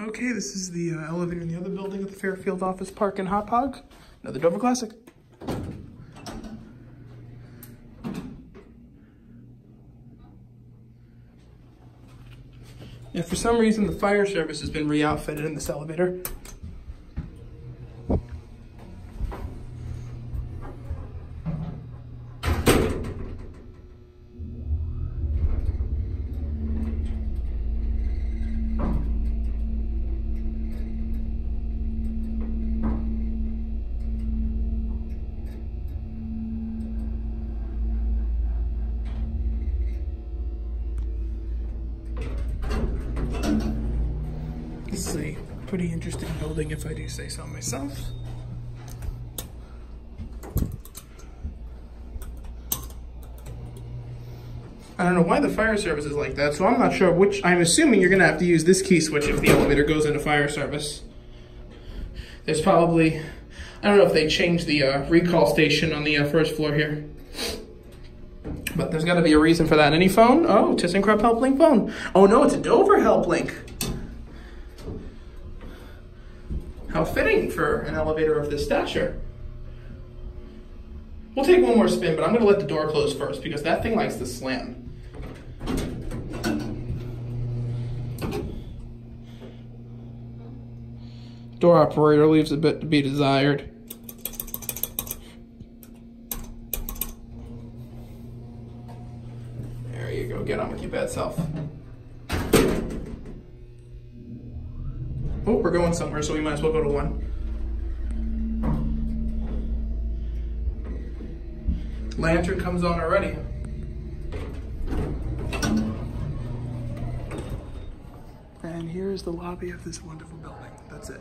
Okay, this is the uh, elevator in the other building at the Fairfield Office Park in Hauppauge. Another Dover Classic. And for some reason, the fire service has been re-outfitted in this elevator. This is a pretty interesting building, if I do say so myself. I don't know why the fire service is like that, so I'm not sure which. I'm assuming you're gonna have to use this key switch if the elevator goes into fire service. There's probably, I don't know if they changed the uh, recall station on the uh, first floor here. But there's gotta be a reason for that. Any phone? Oh, ThyssenKrupp HelpLink phone. Oh no, it's a Dover HelpLink. How fitting for an elevator of this stature. We'll take one more spin, but I'm gonna let the door close first because that thing likes to slam. Door operator leaves a bit to be desired. Go, get on with your bad self. Oh, we're going somewhere, so we might as well go to one. Lantern comes on already. And here's the lobby of this wonderful building. That's it.